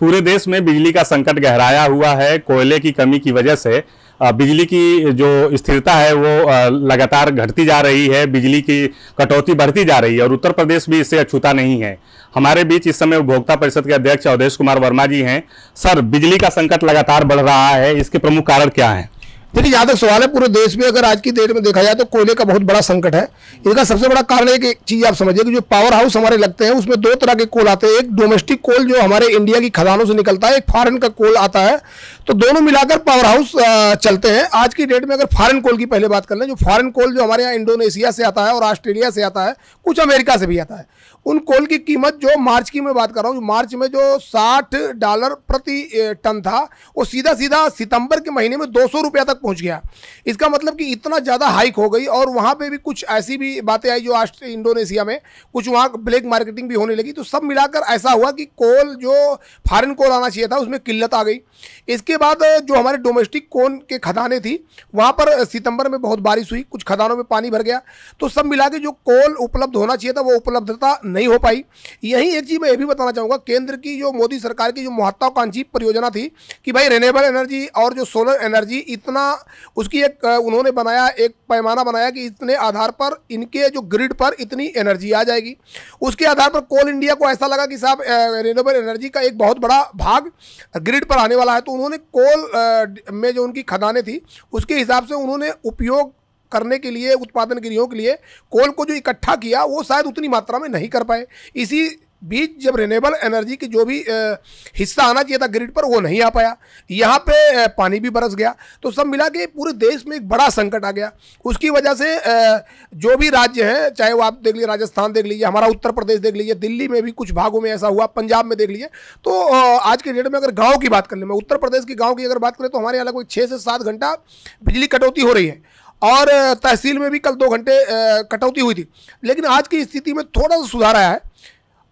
पूरे देश में बिजली का संकट गहराया हुआ है। कोयले की कमी की वजह से बिजली की जो स्थिरता है वो लगातार घटती जा रही है, बिजली की कटौती बढ़ती जा रही है और उत्तर प्रदेश भी इससे अछूता नहीं है। हमारे बीच इस समय उपभोक्ता परिषद के अध्यक्ष अवधेश कुमार वर्मा जी हैं। सर, बिजली का संकट लगातार बढ़ रहा है, इसके प्रमुख कारण क्या है? देखिए, जहाँ तक सवाल है, पूरे देश में अगर आज की डेट में देखा जाए तो कोयले का बहुत बड़ा संकट है। इसका सबसे बड़ा कारण एक चीज़ आप समझिए कि जो पावर हाउस हमारे लगते हैं, उसमें दो तरह के कोल आते हैं। एक डोमेस्टिक कोल जो हमारे इंडिया की खदानों से निकलता है, एक फॉरन का कोल आता है। तो दोनों मिलाकर पावर हाउस चलते हैं। आज की डेट में अगर फॉरन कोल की पहले बात कर लें, जो फॉरन कोल जो हमारे यहाँ इंडोनेशिया से आता है और ऑस्ट्रेलिया से आता है, कुछ अमेरिका से भी आता है। उन कोल की कीमत जो मार्च की मैं बात कर रहा हूँ मार्च में जो 60 डॉलर प्रति टन था, वो सीधा सीधा सितंबर के महीने में दो सौ रुपया तक पहुँच गया। इसका मतलब कि इतना ज़्यादा हाइक हो गई और वहाँ पे भी कुछ ऐसी भी बातें आई जो इंडोनेशिया में, कुछ वहाँ ब्लैक मार्केटिंग भी होने लगी। तो सब मिलाकर ऐसा हुआ कि कोल जो फॉरन कोल आना चाहिए था, उसमें किल्लत आ गई। इसके बाद जो हमारे डोमेस्टिक कोन के खदानें थी, वहाँ पर सितंबर में बहुत बारिश हुई, कुछ खदानों में पानी भर गया। तो सब मिला के जो कोल उपलब्ध होना चाहिए था, वो उपलब्धता नहीं हो पाई। यही एक चीज़ मैं ये भी बताना चाहूँगा, केंद्र की जो मोदी सरकार की जो महत्वाकांक्षी परियोजना थी कि भाई रिन्यूएबल एनर्जी और जो सोलर एनर्जी इतना, उसकी एक उन्होंने बनाया, एक पैमाना बनाया कि इतने आधार पर, इनके जो ग्रिड पर इतनी एनर्जी आ जाएगी। उसके आधार पर कोल इंडिया को ऐसा लगा कि साहब रिन्यूएबल एनर्जी का एक बहुत बड़ा भाग ग्रिड पर आने वाला है। तो उन्होंने कोल में जो उनकी खदानें थी, उसके हिसाब से उन्होंने उपयोग करने के लिए उत्पादन गृहों के लिए कोल को जो इकट्ठा किया, वो शायद उतनी मात्रा में नहीं कर पाए। इसी बीच जब रिनेबल एनर्जी की जो भी हिस्सा आना चाहिए था ग्रिड पर, वो नहीं आ पाया। यहाँ पे पानी भी बरस गया। तो सब मिला के पूरे देश में एक बड़ा संकट आ गया। उसकी वजह से जो भी राज्य हैं, चाहे वो आप देख लीजिए, राजस्थान देख लीजिए, हमारा उत्तर प्रदेश देख लीजिए, दिल्ली में भी कुछ भागों में ऐसा हुआ, पंजाब में देख लीजिए। तो आज के डेट में अगर गाँव की बात कर लें, मैं उत्तर प्रदेश के गाँव की अगर बात करें तो हमारे यहाँ लगभग छः से सात घंटा बिजली कटौती हो रही है। और, तहसील में भी कल दो घंटे कटौती हुई थी। लेकिन आज की स्थिति में थोड़ा सा सुधार आया है।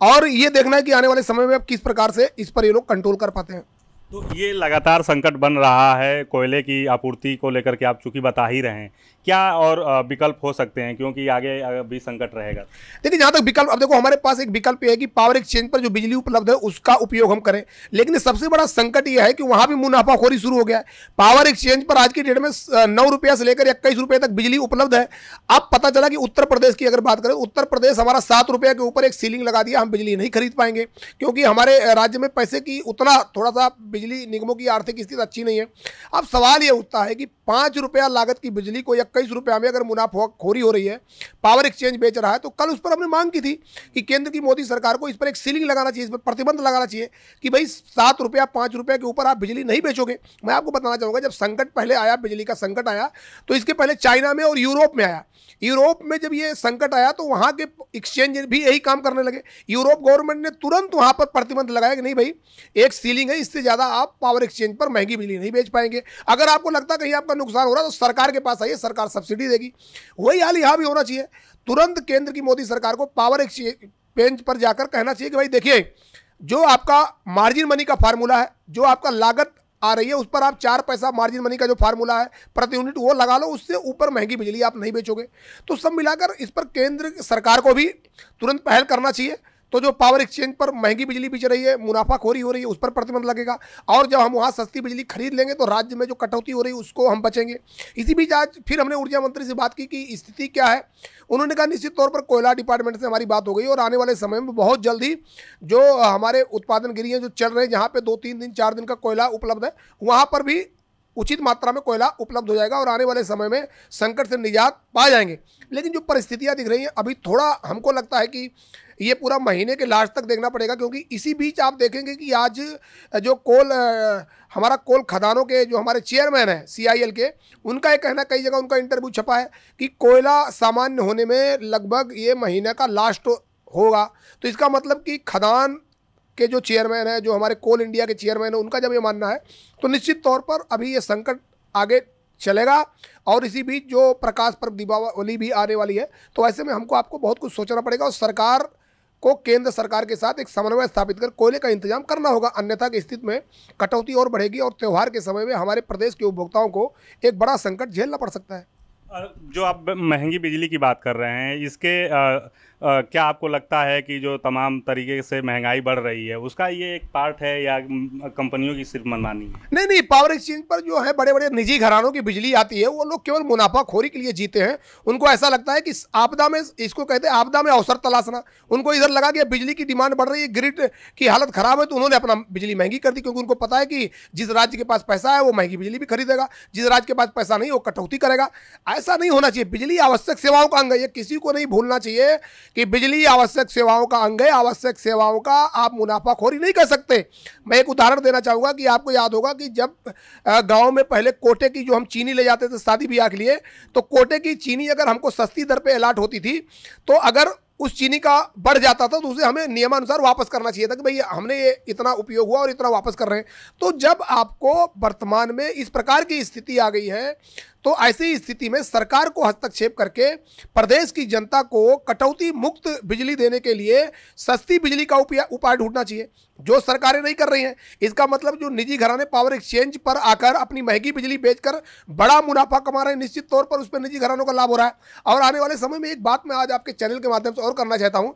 और ये देखना है कि आने वाले समय में अब किस प्रकार से इस पर ये लोग कंट्रोल कर पाते हैं। तो ये लगातार संकट बन रहा है कोयले की आपूर्ति को लेकर के आप चूँकि बता ही रहे हैं क्या और विकल्प हो सकते हैं? क्योंकि आगे भी संकट रहेगा। देखिए, जहाँ तक विकल्प, अब देखो, हमारे पास एक विकल्प है कि पावर एक्सचेंज पर जो बिजली उपलब्ध है, उसका उपयोग हम करें। लेकिन सबसे बड़ा संकट यह है कि वहाँ भी मुनाफाखोरी शुरू हो गया है। पावर एक्सचेंज पर आज की डेट में नौ रुपया से लेकर इक्कीस रुपये तक बिजली उपलब्ध है। अब पता चला कि उत्तर प्रदेश की अगर बात करें, उत्तर प्रदेश हमारा सात रुपये के ऊपर एक सीलिंग लगा दिया, हम बिजली नहीं खरीद पाएँगे। क्योंकि हमारे राज्य में पैसे की उतना थोड़ा सा बिजली निगमों की आर्थिक स्थिति अच्छी नहीं है। अब सवाल ये उठता है कि पाँच रुपया लागत की बिजली को इक्कीस रुपया में अगर मुनाफाखोरी हो रही है पावर एक्सचेंज बेच रहा है तो कल उस पर हमने मांग की थी कि केंद्र की मोदी सरकार को इस पर एक सीलिंग लगाना चाहिए, इस पर प्रतिबंध लगाना चाहिए कि भाई सात रुपया, पाँच रुपया के ऊपर आप बिजली नहीं बेचोगे। मैं आपको बताना चाहूँगा, जब संकट पहले आया, बिजली का संकट आया तो इसके पहले चाइना में और यूरोप में आया। यूरोप में जब ये संकट आया तो वहाँ के एक्सचेंज भी यही काम करने लगे। यूरोप गवर्नमेंट ने तुरंत वहाँ पर प्रतिबंध लगाया कि नहीं भाई, एक सीलिंग है, इससे ज़्यादा आप पावर एक्सचेंज पर महँगी बिजली नहीं बेच पाएँगे। अगर आपको लगता कहीं आपका नुकसान हो रहा है तो सरकार के पास आइए, सरकार सब्सिडी देगी। वही हाल यहाँ भी होना चाहिए। तुरंत केंद्र की मोदी सरकार को पावर एक्सचेंज पर जाकर कहना चाहिए कि भाई देखिए, जो आपका मार्जिन मनी का फार्मूला है, जो आपका लागत आ रही है, उस पर आप चार पैसा मार्जिन मनी का जो फार्मूला है, प्रति यूनिट वो लगा लो, उससे ऊपर महँगी बिजली आप नहीं बेचोगे। तो सब मिलाकर इस पर केंद्र सरकार को भी तुरंत पहल करना चाहिए। तो जो पावर एक्सचेंज पर महँगी बिजली बिच रही है, मुनाफाखोरी हो रही है, उस पर प्रतिबंध लगेगा। और जब हम वहाँ सस्ती बिजली खरीद लेंगे तो राज्य में जो कटौती हो रही है, उसको हम बचेंगे। इसी बीच आज फिर हमने ऊर्जा मंत्री से बात की कि स्थिति क्या है। उन्होंने कहा, निश्चित तौर पर कोयला डिपार्टमेंट से हमारी बात हो गई और आने वाले समय में बहुत जल्दी जो हमारे उत्पादन गिरियाँ जो चल रहे हैं, जहाँ पर दो तीन दिन, चार दिन का कोयला उपलब्ध है, वहाँ पर भी उचित मात्रा में कोयला उपलब्ध हो जाएगा और आने वाले समय में संकट से निजात पा जाएँगे। लेकिन जो परिस्थितियाँ दिख रही हैं, अभी थोड़ा हमको लगता है कि ये पूरा महीने के लास्ट तक देखना पड़ेगा, क्योंकि इसी बीच आप देखेंगे कि आज जो कोल हमारा कोल खदानों के जो हमारे चेयरमैन हैं सीआईएल के, उनका एक कहना, कई जगह उनका इंटरव्यू छपा है कि कोयला सामान्य होने में लगभग ये महीने का लास्ट होगा। तो इसका मतलब कि खदान के जो चेयरमैन है, जो हमारे कोल इंडिया के चेयरमैन है, उनका जब ये मानना है तो निश्चित तौर पर अभी ये संकट आगे चलेगा और इसी बीच जो प्रकाश पर्व दीपावली भी आने वाली है तो ऐसे में हमको आपको बहुत कुछ सोचना पड़ेगा और सरकार को केंद्र सरकार के साथ एक समन्वय स्थापित कर कोयले का इंतज़ाम करना होगा। अन्यथा की स्थिति में कटौती और बढ़ेगी और त्यौहार के समय में हमारे प्रदेश के उपभोक्ताओं को एक बड़ा संकट झेलना पड़ सकता है। जो आप महँगी बिजली की बात कर रहे हैं इसके अ, क्या आपको लगता है कि जो तमाम तरीके से महँगाई बढ़ रही है, उसका ये एक पार्ट है या कंपनियों की सिर्फ़ मनमानी है? नहीं नहीं, पावर एक्सचेंज पर जो है बड़े बड़े निजी घरानों की बिजली आती है, वो लोग केवल मुनाफाखोरी के लिए जीते हैं। उनको ऐसा लगता है कि आपदा में, इसको कहते हैं आपदा में अवसर तलाशना। उनको इधर लगा कि बिजली की डिमांड बढ़ रही है, ग्रिड की हालत खराब है तो उन्होंने अपना बिजली महँगी कर दी, क्योंकि उनको पता है कि जिस राज्य के पास पैसा है, वो महँगी बिजली भी खरीदेगा। जिस राज्य के पास पैसा नहीं, वो कटौती करेगा। ऐसा नहीं होना चाहिए। बिजली आवश्यक सेवाओं का अंग है, ये किसी को नहीं भूलना चाहिए कि बिजली आवश्यक सेवाओं का, अंग है आवश्यक सेवाओं का आप मुनाफाखोरी नहीं कर सकते। मैं एक उदाहरण देना चाहूँगा कि आपको याद होगा कि जब गाँव में पहले कोटे की जो हम चीनी ले जाते थे शादी ब्याह के लिए तो कोटे की चीनी अगर हमको सस्ती दर पर अलाट होती थी तो अगर उस चीनी का बढ़ जाता था तो उसे हमें नियमानुसार वापस करना चाहिए था कि भाई हमने ये इतना उपयोग हुआ और इतना वापस कर रहे हैं। तो जब आपको वर्तमान में इस प्रकार की स्थिति आ गई है तो ऐसी स्थिति में सरकार को हस्तक्षेप करके प्रदेश की जनता को कटौती मुक्त बिजली देने के लिए सस्ती बिजली का उपाय उपाय ढूंढना चाहिए, जो सरकारें नहीं कर रही हैं। इसका मतलब जो निजी घराने पावर एक्सचेंज पर आकर अपनी महँगी बिजली बेचकर बड़ा मुनाफा कमा रहे हैं, निश्चित तौर पर उस पर निजी घरानों का लाभ हो रहा है। और आने वाले समय में एक बात मैं आज आपके चैनल के माध्यम से और करना चाहता हूँ।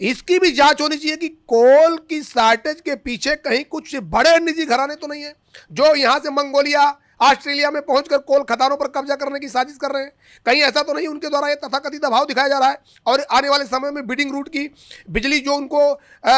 इसकी भी जाँच होनी चाहिए कि कोल की शार्टेज के पीछे कहीं कुछ बड़े निजी घराने तो नहीं है, जो यहाँ से मंगोलिया ऑस्ट्रेलिया में पहुंचकर कोल खदानों पर कब्जा करने की साजिश कर रहे हैं। कहीं ऐसा तो नहीं, उनके द्वारा ये तथाकथित अभाव दिखाया जा रहा है और आने वाले समय में बिडिंग रूट की बिजली जो उनको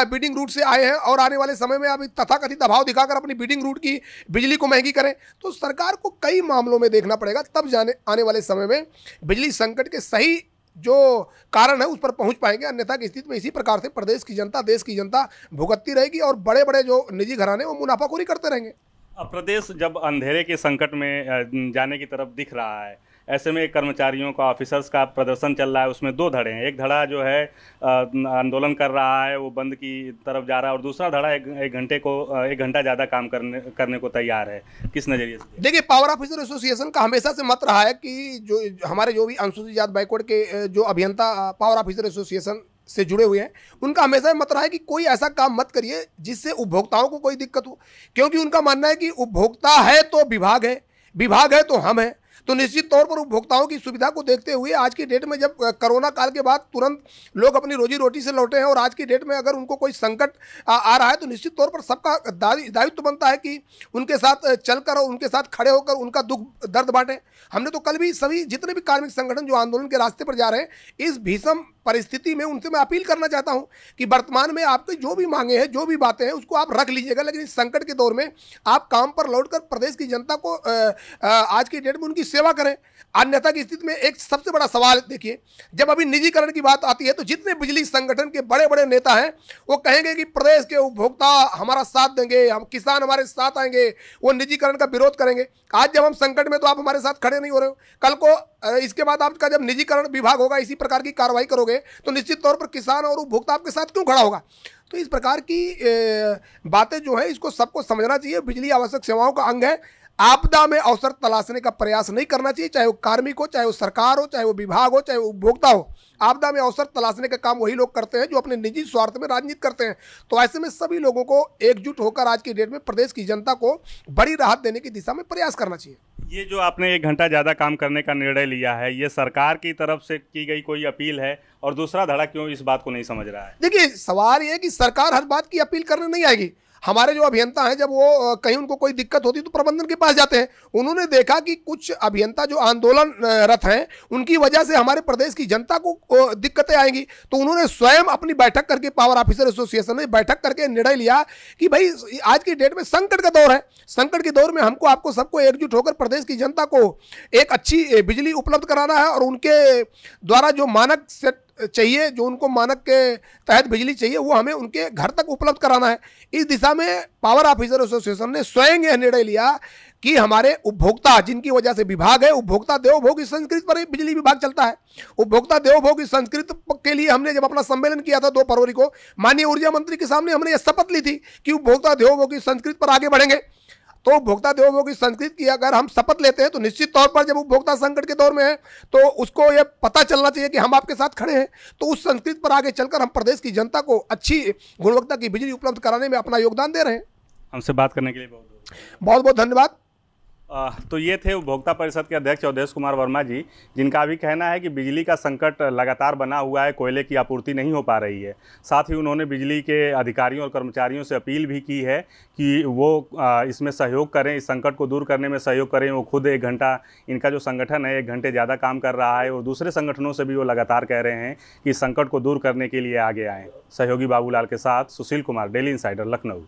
बिडिंग रूट से आए हैं और आने वाले समय में अभी तथाकथित अभाव दिखाकर अपनी बिडिंग रूट की बिजली को महँगी करें तो सरकार को कई मामलों में देखना पड़ेगा। तब जाने, आने वाले समय में बिजली संकट के सही जो कारण है, उस पर पहुँच पाएँगे। अन्यथा की स्थिति में इसी प्रकार से प्रदेश की जनता, देश की जनता भुगतती रहेगी और बड़े बड़े जो निजी घराने वो मुनाफाखोरी करते रहेंगे। अब प्रदेश जब अंधेरे के संकट में जाने की तरफ़ दिख रहा है ऐसे में कर्मचारियों का ऑफिसर्स का प्रदर्शन चल रहा है उसमें दो धड़े हैं। एक धड़ा जो है आंदोलन कर रहा है वो बंद की तरफ़ जा रहा है और दूसरा धड़ा एक, एक घंटे को एक घंटा ज़्यादा काम करने करने को तैयार है। किस नज़रिए से? देखिए पावर ऑफिसर एसोसिएशन का हमेशा से मत रहा है कि जो हमारे जो भी अनुसूचित जात बैकवर्ड के जो अभियंता पावर ऑफिसर एसोसिएशन से जुड़े हुए हैं उनका हमेशा मत रहा है कि कोई ऐसा काम मत करिए जिससे उपभोक्ताओं को कोई दिक्कत हो। क्योंकि उनका मानना है कि उपभोक्ता है तो विभाग है विभाग है तो हम हैं। तो निश्चित तौर पर उपभोक्ताओं की सुविधा को देखते हुए आज की डेट में जब कोरोना काल के बाद तुरंत लोग अपनी रोजी रोटी से लौटे हैं और आज की डेट में अगर उनको कोई संकट आ, आ रहा है तो निश्चित तौर पर सबका दायि- दायित्व बनता है कि उनके साथ चलकर और उनके साथ खड़े होकर उनका दुख दर्द बांटें। हमने तो कल भी सभी जितने भी कार्मिक संगठन जो आंदोलन के रास्ते पर जा रहे हैं इस भीषम परिस्थिति में उनसे मैं अपील करना चाहता हूँ कि वर्तमान में आपकी जो भी मांगे हैं, जो भी बातें हैं, उसको आप रख लीजिएगा। लेकिन इस संकट के दौर में आप काम पर लौटकर प्रदेश की जनता को आज की डेट में उनकी सेवा करें। अन्यथा की स्थिति में एक सबसे बड़ा सवाल देखिए, जब अभी निजीकरण की बात आती है तो जितने बिजली संगठन के बड़े बड़े नेता हैं, वो कहेंगे कि प्रदेश के उपभोक्ता हमारा साथ देंगे, हम किसान हमारे साथ आएँगे, वो निजीकरण का विरोध करेंगे। आज जब हम संकट में तो आप हमारे साथ खड़े नहीं हो रहे हो। कल को इसके बाद आपका जब निजीकरण विभाग होगा, इसी प्रकार की कार्रवाई करोगे तो निश्चित तौर पर किसान और उपभोक्ता आपके साथ क्यों खड़ा होगा? तो इस प्रकार की बातें जो है, इसको सबको समझना चाहिए। बिजली आवश्यक सेवाओं का अंग है। आपदा में अवसर तलाशने का प्रयास नहीं करना चाहिए चाहे वो कार्मिक हो चाहे वो सरकार हो चाहे वो विभाग हो चाहे वो उपभोक्ता हो। आपदा में अवसर तलाशने का काम वही लोग करते हैं जो अपने निजी स्वार्थ में राजनीति करते हैं। तो ऐसे में सभी लोगों को एकजुट होकर आज की डेट में प्रदेश की जनता को बड़ी राहत देने की दिशा में प्रयास करना चाहिए। ये जो आपने एक घंटा ज़्यादा काम करने का निर्णय लिया है ये सरकार की तरफ़ से की गई कोई अपील है? और दूसरा धड़ा क्यों इस बात को नहीं समझ रहा है? देखिए सवाल ये कि सरकार हर बात की अपील करने नहीं आएगी। हमारे जो अभियंता हैं जब वो कहीं उनको कोई दिक्कत होती तो प्रबंधन के पास जाते हैं। उन्होंने देखा कि कुछ अभियंता जो आंदोलन अ, रत हैं उनकी वजह से हमारे प्रदेश की जनता को दिक्कतें आएँगी। तो उन्होंने स्वयं अपनी बैठक करके पावर ऑफिसर एसोसिएशन ने बैठक करके निर्णय लिया कि भाई आज की डेट में संकट का दौर है। संकट के दौर में हमको आपको सबको एकजुट होकर प्रदेश की जनता को एक अच्छी बिजली उपलब्ध कराना है और उनके द्वारा जो मानक सेट चाहिए, जो उनको मानक के तहत बिजली चाहिए, वो हमें उनके घर तक उपलब्ध कराना है। इस दिशा में पावर ऑफिसर एसोसिएशन ने स्वयं यह निर्णय लिया कि हमारे उपभोक्ता, जिनकी वजह से विभाग है, उपभोक्ता देवभोग इस संस्कृत पर बिजली विभाग चलता है। उपभोक्ता देवभोग इस संस्कृत के लिए हमने जब अपना सम्मेलन किया था दो फरवरी को, माननीय ऊर्जा मंत्री के सामने हमने यह शपथ ली थी कि उपभोक्ता देवभोग इस संस्कृत पर आगे बढ़ेंगे। तो उपभोक्ता देवभोग की संस्कृत की अगर हम शपथ लेते हैं तो निश्चित तौर पर जब उपभोक्ता संकट के दौर में है तो उसको ये पता चलना चाहिए कि हम आपके साथ खड़े हैं। तो उस संस्कृत पर आगे चलकर हम प्रदेश की जनता को अच्छी गुणवत्ता की बिजली उपलब्ध कराने में अपना योगदान दे रहे हैं। हमसे बात करने के लिए बहुत बहुत बहुत धन्यवाद। तो ये थे उपभोक्ता परिषद के अध्यक्ष अवधेश कुमार वर्मा जी, जिनका भी कहना है कि बिजली का संकट लगातार बना हुआ है, कोयले की आपूर्ति नहीं हो पा रही है। साथ ही उन्होंने बिजली के अधिकारियों और कर्मचारियों से अपील भी की है कि वो इसमें सहयोग करें, इस संकट को दूर करने में सहयोग करें। वो खुद एक घंटा, इनका जो संगठन है, एक घंटे ज़्यादा काम कर रहा है। और दूसरे संगठनों से भी वो लगातार कह रहे हैं कि इस संकट को दूर करने के लिए आगे आएँ। सहयोगी बाबूलाल के साथ सुशील कुमार, डेली इंसाइडर लखनऊ।